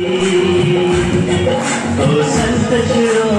Oh, Santa Chiro.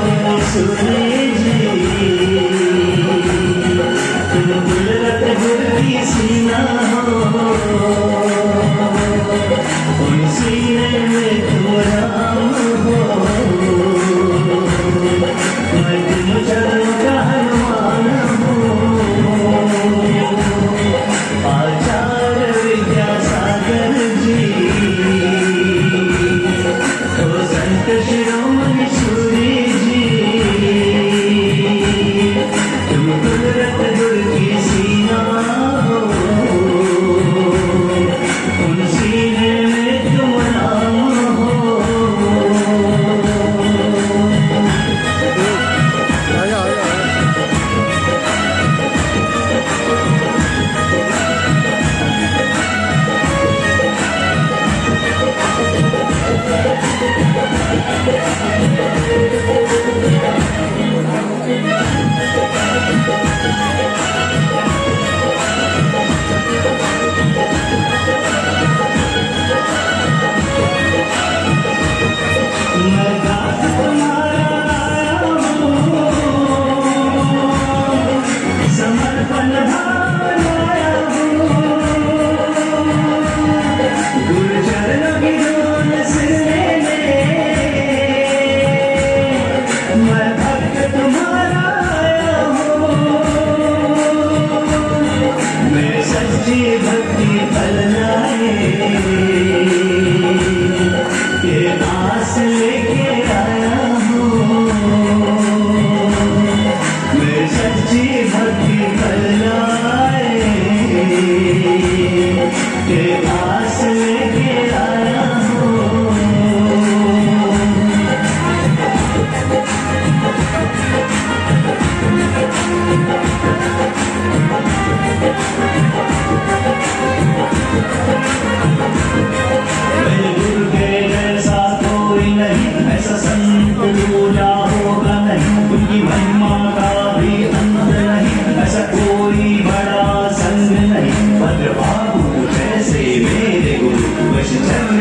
पूजा होगा नहीं उनकी महिमा का भी अंत नहीं ऐसा कोई बड़ा संग नहीं भद्र बाबू जैसे मेरे गुरु वैसे चल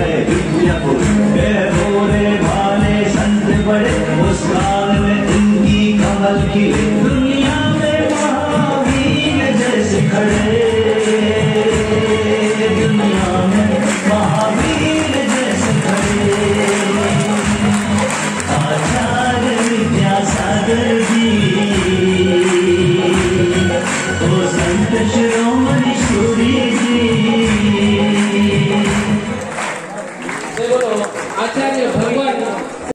है विद्या गुरु